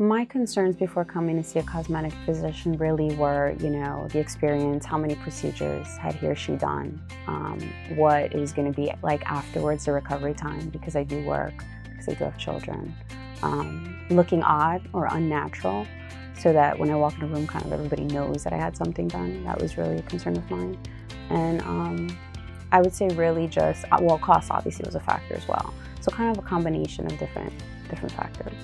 My concerns before coming to see a cosmetic physician really were, you know, the experience, how many procedures had he or she done, um, what it was going to be like afterwards, the recovery time, because I do work, because I do have children. Um, looking odd or unnatural, so that when I walk in a room, kind of everybody knows that I had something done. That was really a concern of mine. And um, I would say really just, well, cost obviously was a factor as well. So kind of a combination of different, different factors.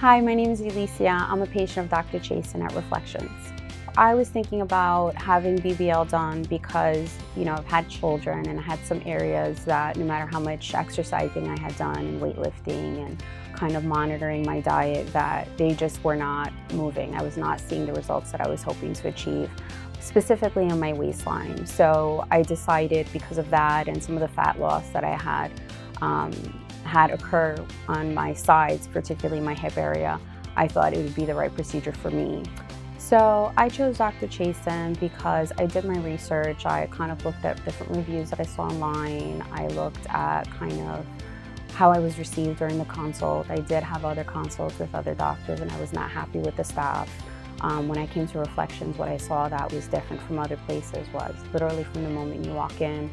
Hi, my name is Alicia. I'm a patient of Dr. Chasen at Reflections. I was thinking about having BBL done because, you know, I've had children and I had some areas that no matter how much exercising I had done and weightlifting and kind of monitoring my diet that they just were not moving. I was not seeing the results that I was hoping to achieve specifically on my waistline. So I decided because of that and some of the fat loss that I had um, had occur on my sides, particularly my hip area, I thought it would be the right procedure for me. So I chose Dr. Chasen because I did my research. I kind of looked at different reviews that I saw online. I looked at kind of how I was received during the consult. I did have other consults with other doctors and I was not happy with the staff. Um, when I came to Reflections, what I saw that was different from other places was literally from the moment you walk in,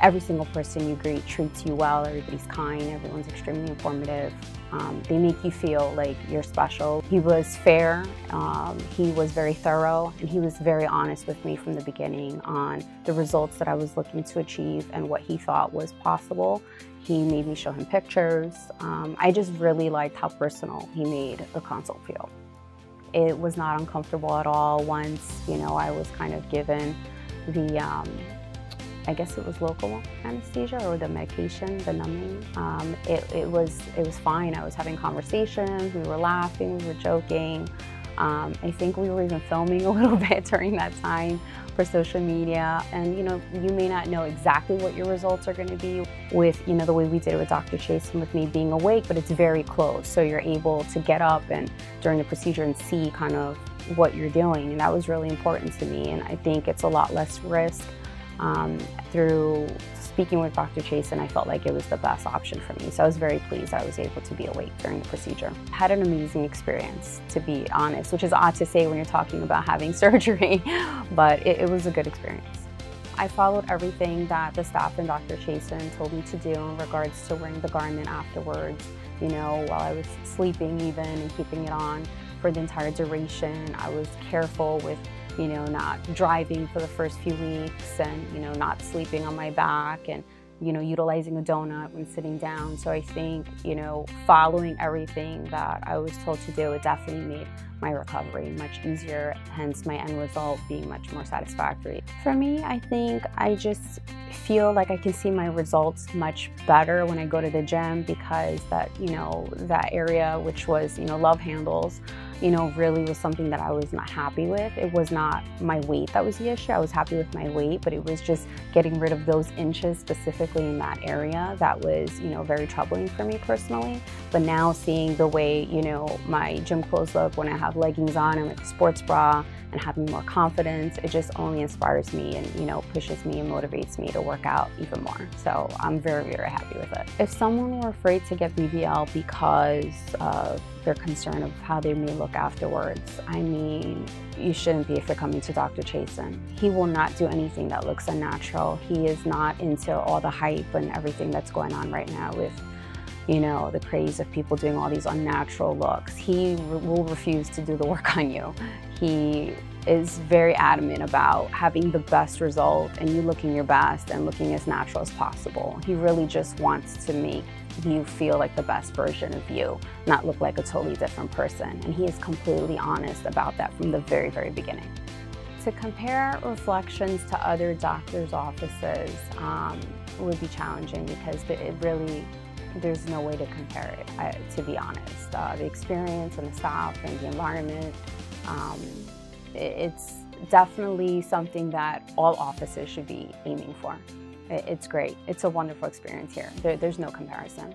every single person you greet treats you well, everybody's kind, everyone's extremely informative. Um, they make you feel like you're special. He was fair, um, he was very thorough, and he was very honest with me from the beginning on the results that I was looking to achieve and what he thought was possible. He made me show him pictures. Um, I just really liked how personal he made the consult feel. It was not uncomfortable at all once, you know, I was kind of given the um, I guess it was local anesthesia or the medication, the numbing. Um, it, it, was, it was fine. I was having conversations, we were laughing, we were joking. Um, I think we were even filming a little bit during that time for social media. And you know, you may not know exactly what your results are going to be with, you know, the way we did it with Dr. Chase and with me being awake, but it's very close. So you're able to get up and during the procedure and see kind of what you're doing. And that was really important to me. And I think it's a lot less risk um, through speaking with Dr. Chasen, I felt like it was the best option for me. So I was very pleased I was able to be awake during the procedure. Had an amazing experience, to be honest, which is odd to say when you're talking about having surgery, but it, it was a good experience. I followed everything that the staff and Dr. Chasen told me to do in regards to wearing the garment afterwards, you know, while I was sleeping even and keeping it on for the entire duration. I was careful with you know, not driving for the first few weeks and, you know, not sleeping on my back and, you know, utilizing a donut when sitting down. So I think, you know, following everything that I was told to do, it definitely made my recovery much easier, hence my end result being much more satisfactory. For me, I think I just feel like I can see my results much better when I go to the gym because that, you know, that area which was, you know, love handles, you know, really was something that I was not happy with. It was not my weight that was the issue. I was happy with my weight, but it was just getting rid of those inches specifically in that area that was, you know, very troubling for me personally. But now seeing the way, you know, my gym clothes look when I have leggings on and like a sports bra and having more confidence, it just only inspires me and, you know, pushes me and motivates me to work out even more. So I'm very, very happy with it. If someone were afraid to get BBL because of their concern of how they may look afterwards. I mean, you shouldn't be if you're coming to Dr. Chasen. He will not do anything that looks unnatural. He is not into all the hype and everything that's going on right now with you know, the craze of people doing all these unnatural looks. He will refuse to do the work on you. He is very adamant about having the best result and you looking your best and looking as natural as possible. He really just wants to make you feel like the best version of you, not look like a totally different person. And he is completely honest about that from the very, very beginning. To compare reflections to other doctors' offices um, would be challenging because it really there's no way to compare it, to be honest. Uh, the experience and the staff and the environment, um, it's definitely something that all offices should be aiming for. It's great. It's a wonderful experience here. There, there's no comparison.